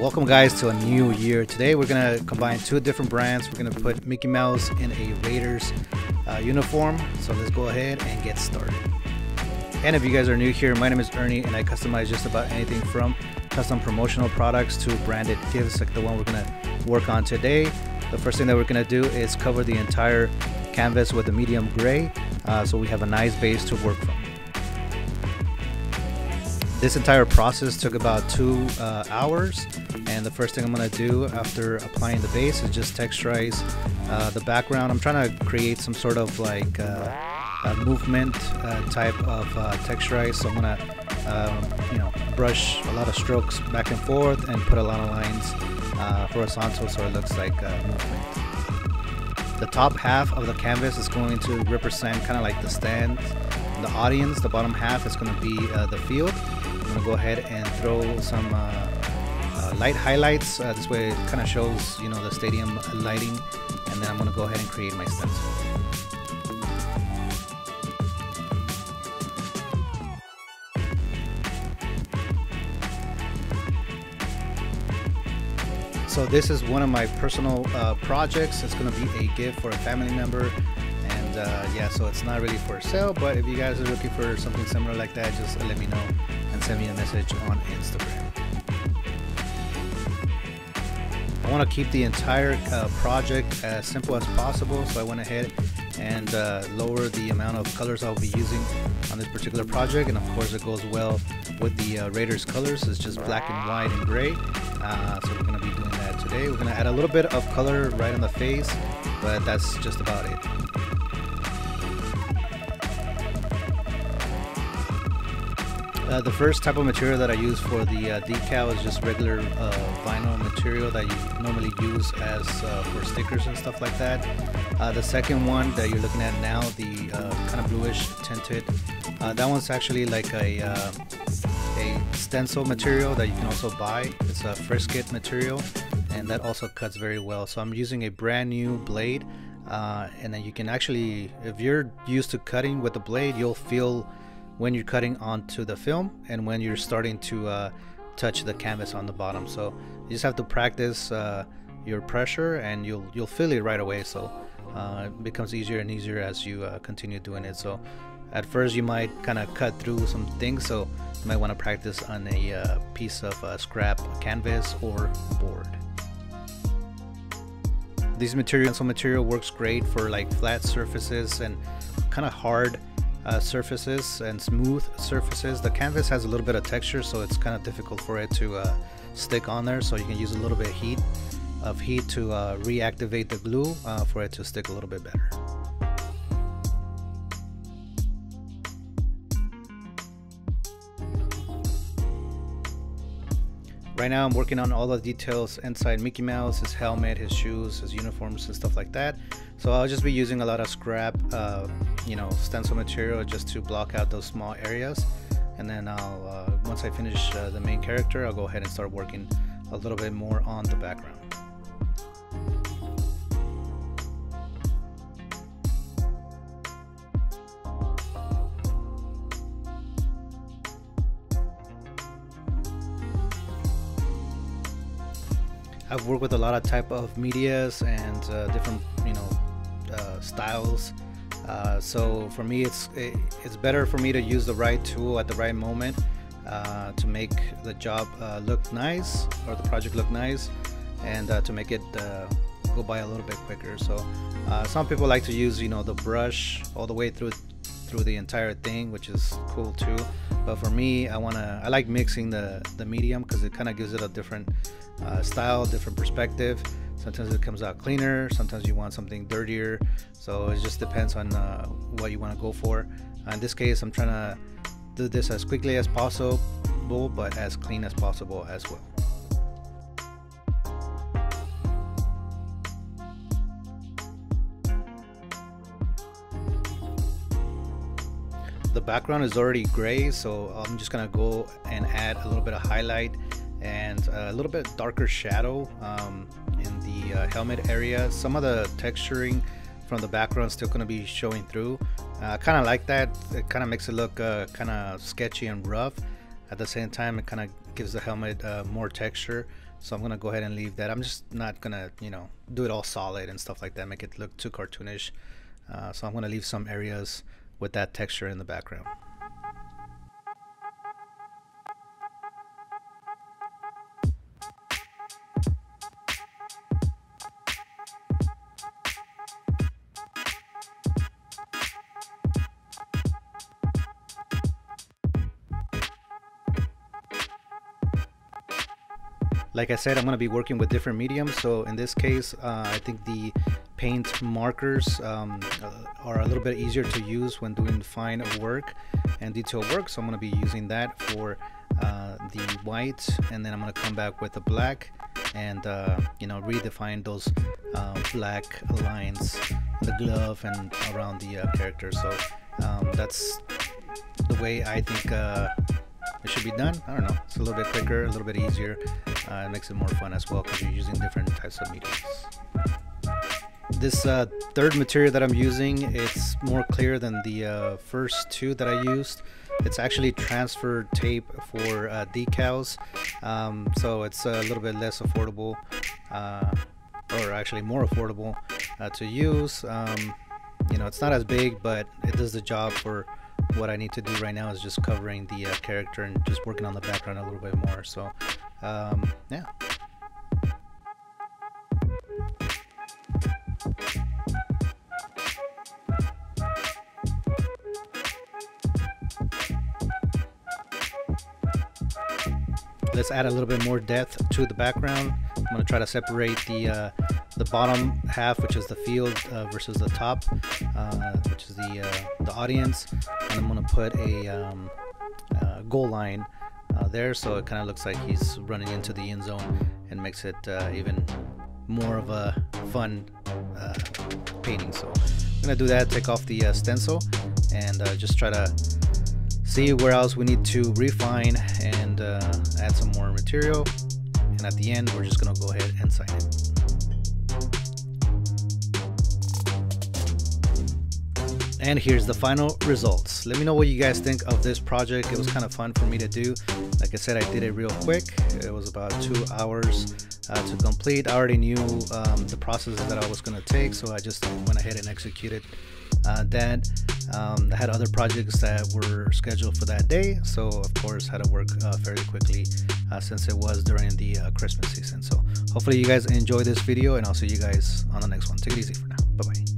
Welcome guys to a new year. Today we're gonna combine two different brands. We're gonna put Mickey Mouse in a Raiders uh, uniform. So let's go ahead and get started. And if you guys are new here, my name is Ernie and I customize just about anything from custom promotional products to branded gifts like the one we're gonna work on today. The first thing that we're gonna do is cover the entire canvas with a medium gray uh, so we have a nice base to work from. This entire process took about two uh, hours and the first thing I'm going to do after applying the base is just texturize uh, the background. I'm trying to create some sort of like uh, movement uh, type of uh, texturize so I'm going to um, you know brush a lot of strokes back and forth and put a lot of lines uh, horizontal so it looks like movement. The top half of the canvas is going to represent kind of like the stand the audience the bottom half is going to be the field gonna go ahead and throw some uh, uh, light highlights. Uh, this way it kind of shows, you know, the stadium lighting. And then I'm gonna go ahead and create my stencil. So this is one of my personal uh, projects. It's gonna be a gift for a family member and uh, yeah so it's not really for sale but if you guys are looking for something similar like that just let me know send me a message on Instagram. I want to keep the entire uh, project as simple as possible so I went ahead and uh, lower the amount of colors I'll be using on this particular project and of course it goes well with the uh, Raiders colors. It's just black and white and gray. Uh, so we're going to be doing that today. We're going to add a little bit of color right on the face but that's just about it Uh, the first type of material that I use for the uh, decal is just regular uh, vinyl material that you normally use as uh, for stickers and stuff like that. Uh, the second one that you're looking at now, the kind of bluish tinted, that one's actually like a a stencil material that you can also buy. It's a Frisket material and that also cuts very well. So I'm using a brand new blade and then you can actually, if you're used to cutting with the blade, you'll feel when you're cutting onto the film and when you're starting to uh, touch the canvas on the bottom. So you just have to practice uh, your pressure and you'll you'll feel it right away. So uh, it becomes easier and easier as you uh, continue doing it. So at first you might kind of cut through some things. So you might want to practice on a uh, piece of uh, scrap canvas or board. This material so material works great for like flat surfaces and kind of hard uh, surfaces and smooth surfaces. The canvas has a little bit of texture, so it's kind of difficult for it to uh, stick on there. So you can use a little bit of heat of heat to uh, reactivate the glue uh, for it to stick a little bit better. Right now I'm working on all the details inside Mickey Mouse, his helmet, his shoes, his uniforms and stuff like that. So I'll just be using a lot of scrap, uh, you know, stencil material just to block out those small areas. And then I'll, uh, once I finish uh, the main character, I'll go ahead and start working a little bit more on the background. I've worked with a lot of type of medias and uh, different you know uh, styles. Uh, so for me, it's it, it's better for me to use the right tool at the right moment uh, to make the job uh, look nice or the project look nice, and uh, to make it go by a little bit quicker. So some people like to use you know the brush all the way through through the entire thing, which is cool too. But for me, I wanna I like mixing the the medium because it kind of gives it a different uh, style, different perspective. Sometimes it comes out cleaner, sometimes you want something dirtier. So it just depends on uh, what you want to go for. Uh, in this case, I'm trying to do this as quickly as possible, but as clean as possible as well. The background is already gray, so I'm just gonna go and add a little bit of highlight and a little bit darker shadow um, in the uh, helmet area. Some of the texturing from the background is still going to be showing through. Uh, I kind of like that. It kind of makes it look uh, kind of sketchy and rough. At the same time, it kind of gives the helmet uh, more texture so I'm gonna go ahead and leave that I'm just not gonna you know do it all solid and stuff like that make it look too cartoonish so I'm gonna leave some areas with that texture in the background like I said, I'm going to be working with different mediums. So in this case, uh, I think the paint markers um, uh, are a little bit easier to use when doing fine work and detail work. So I'm going to be using that for uh, the white and then I'm going to come back with the black and uh, you know redefine those uh, black lines the glove and around the uh, character. So um, that's the way I think it should be done. I don't know. It's a little bit quicker, a little bit easier. Uh, it makes it more fun as well because you're using different types of mediums. This uh, third material that I'm using, it's more clear than the uh, first two that I used. It's actually transfer tape for uh, decals, um, so it's a little bit less affordable, uh, or actually more affordable uh, to use. Um, you know, it's not as big, but it does the job for what I need to do right now is just covering the uh, character and just working on the background a little bit more. So, um, yeah. Let's add a little bit more depth to the background. I'm going to try to separate the uh, the bottom half, which is the field, uh, versus the top, uh, which is the uh, the audience. And I'm gonna put a um, uh, goal line uh, there, so it kind of looks like he's running into the end zone, and makes it uh, even more of a fun uh, painting. So I'm gonna do that. Take off the uh, stencil and just try to see where else we need to refine and add some more material. And at the end, we're just gonna go ahead and sign it. And here's the final results. Let me know what you guys think of this project. It was kind of fun for me to do. Like I said I did it real quick. It was about two hours uh, to complete. I already knew um, the processes that I was going to take so I just went ahead and executed uh, that. Um, I had other projects that were scheduled for that day so of course had to work uh, fairly quickly uh, since it was during the uh, Christmas season. So hopefully you guys enjoy this video and I'll see you guys on the next one. Take it easy for now. Bye bye